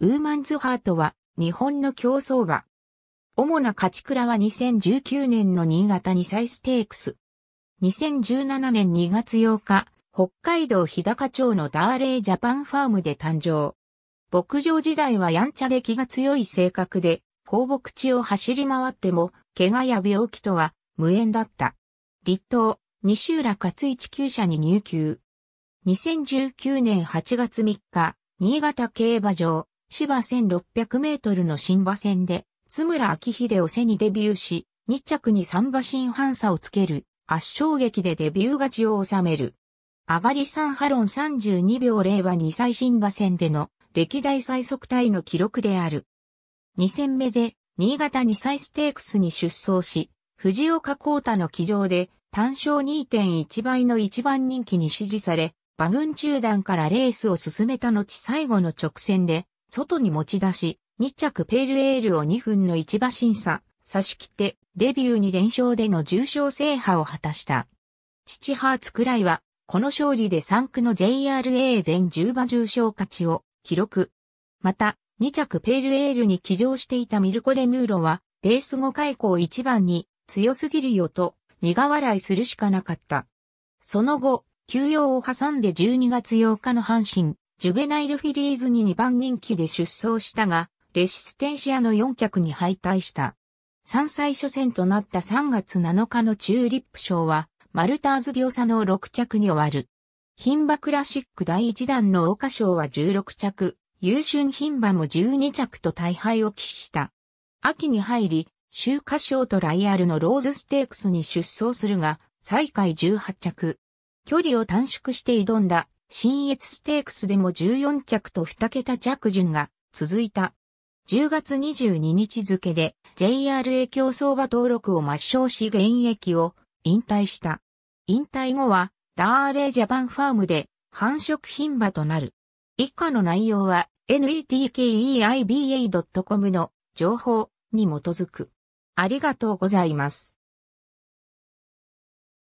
ウーマンズハートは日本の競走馬。主な勝ち倉は2019年の新潟2歳ステークス。2017年2月8日、北海道日高町のダーレイジャパンファームで誕生。牧場時代はやんちゃで気が強い性格で、放牧地を走り回っても、怪我や病気とは無縁だった。立東、西浦勝一厩舎に入厩。2019年8月3日、新潟競馬場、芝1600メートルの新馬戦で、津村明秀を背にデビューし、2着に3馬身半差をつける、圧勝劇でデビュー勝ちを収める。上がり3ハロン32秒0は2歳新馬戦での歴代最速タイの記録である。2戦目で新潟2歳ステークスに出走し、藤岡光太の騎乗で単勝2.1倍の一番人気に支持され、馬群中段からレースを進めた後最後の直線で、外に持ち出し、2着ペールエールを2分の1馬審査、差し切ってデビュー2連勝での重賞制覇を果たした。父ハーツくらいは、この勝利で3区の JRA 全10馬重賞勝ちを記録。また、2着ペールエールに騎乗していたミルコ・デ・ムーロは、レース後開口1番に強すぎるよと苦笑いするしかなかった。その後、休養を挟んで12月8日の阪神、ジュベナイルフィリーズに2番人気で出走したが、レシステンシアの4着に敗退した。3歳初戦となった3月7日のチューリップ賞は、マルターズディオサの6着に終わる。牝馬クラシック第1弾の桜花賞は16着、優秀牝馬も12着と大敗を喫した。秋に入り、秋華賞とライアルのローズステークスに出走するが、最下位18着。距離を短縮して挑んだ新越ステークスでも14着と2桁着順が続いた。10月22日付で JRA 競走馬登録を抹消し現役を引退した。引退後はダーレージャパンファームで繁殖牝馬となる。以下の内容は netkeiba.com の情報に基づく。ありがとうございます。